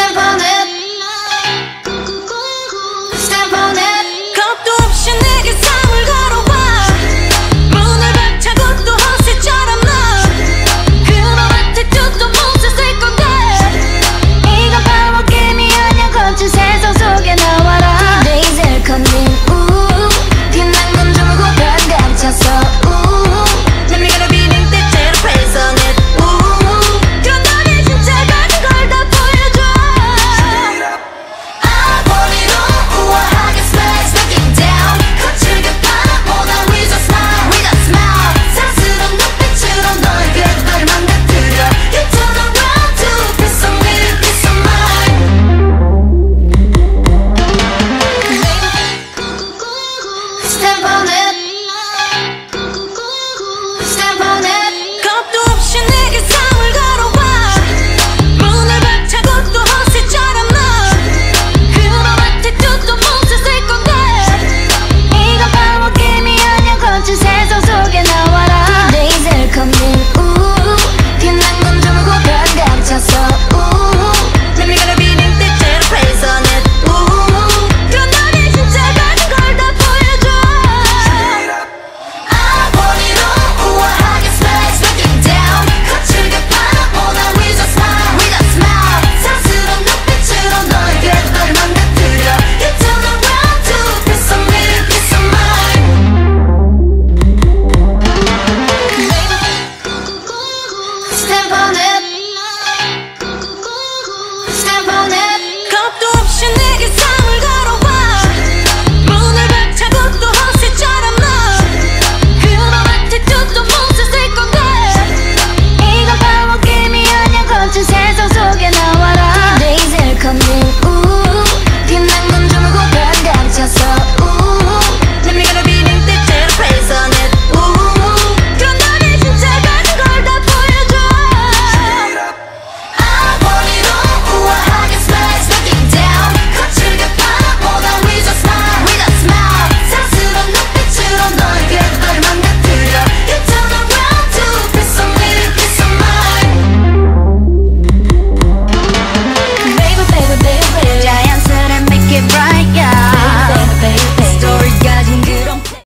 I'm on the 변해